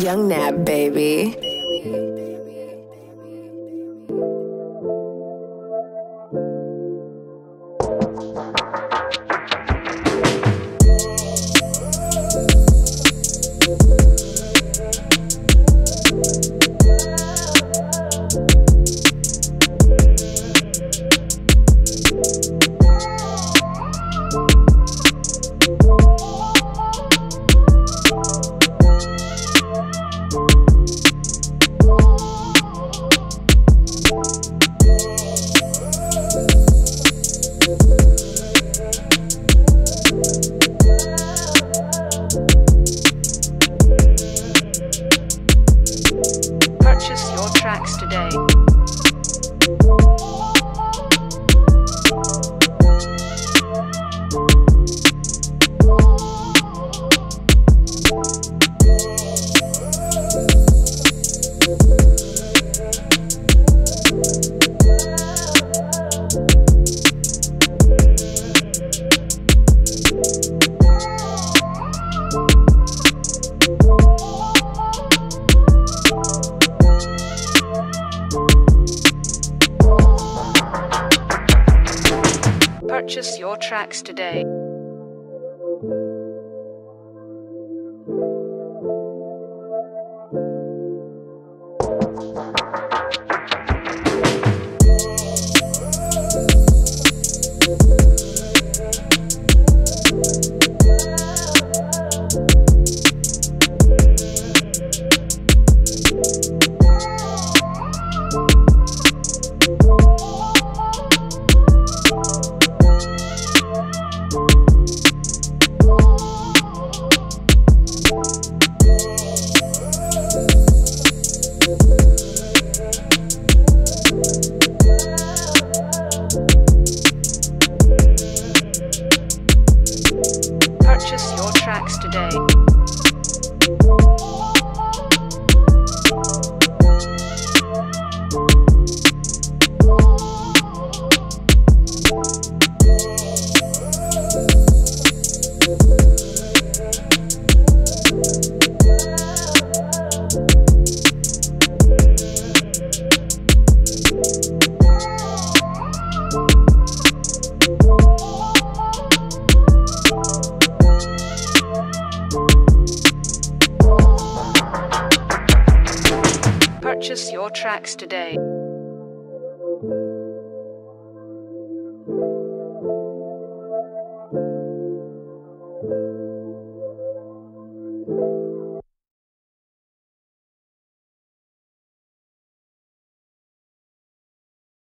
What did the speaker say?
Young Nat, baby. Tracks today. Purchase your tracks today. Purchase your tracks today. Your tracks today.